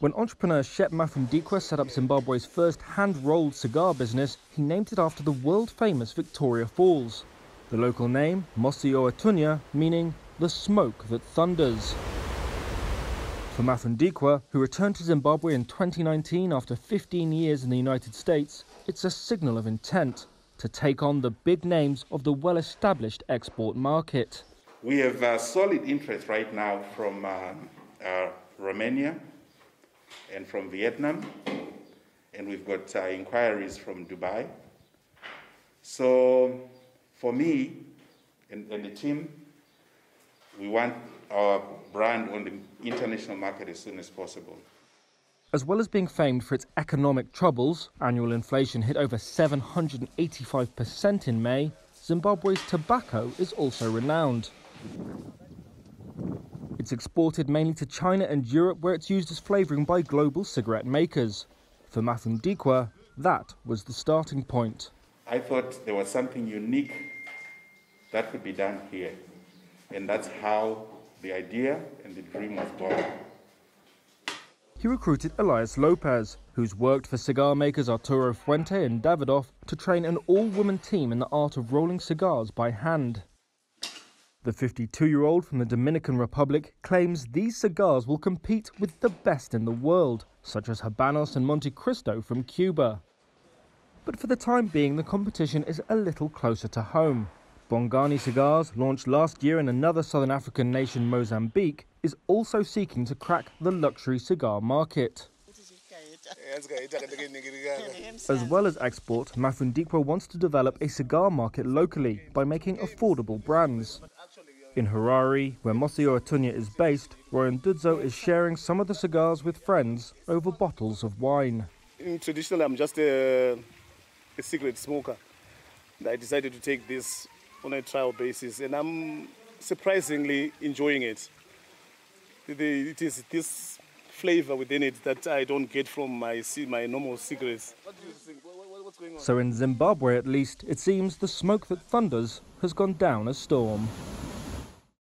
When entrepreneur Shep Mafundikwa set up Zimbabwe's first hand-rolled cigar business, he named it after the world-famous Victoria Falls. The local name, Mosi oa Tunya, meaning the smoke that thunders. For Mafundikwa, who returned to Zimbabwe in 2019 after 15 years in the United States, it's a signal of intent to take on the big names of the well-established export market. We have uh, solid interest right now from uh, uh, Romania and from Vietnam, and we've got uh, inquiries from Dubai. So for me and, and the team, we want our brand on the international market as soon as possible. As well as being famed for its economic troubles, annual inflation hit over 785% in May, Zimbabwe's tobacco is also renowned. It's exported mainly to China and Europe, where it's used as flavouring by global cigarette makers. For Mafundikwa, that was the starting point. I thought there was something unique that could be done here. And that's how the idea and the dream was born. He recruited Elias Lopez, who's worked for cigar makers Arturo Fuente and Davidoff to train an all-woman team in the art of rolling cigars by hand. The 52-year-old from the Dominican Republic claims these cigars will compete with the best in the world, such as Habanos and Montecristo from Cuba. But for the time being, the competition is a little closer to home. Bongani Cigars, launched last year in another southern African nation, Mozambique, is also seeking to crack the luxury cigar market. As well as export, Mafundikwa wants to develop a cigar market locally by making affordable brands. In Harare, where Mosi oa Tunya is based, Royan Dudzo is sharing some of the cigars with friends over bottles of wine. Mm, traditionally, I'm just a, a cigarette smoker. I decided to take this on a trial basis, and I'm surprisingly enjoying it. It is this flavor within it that I don't get from my my normal cigarettes. So in Zimbabwe, at least, it seems the smoke that thunders has gone down a storm.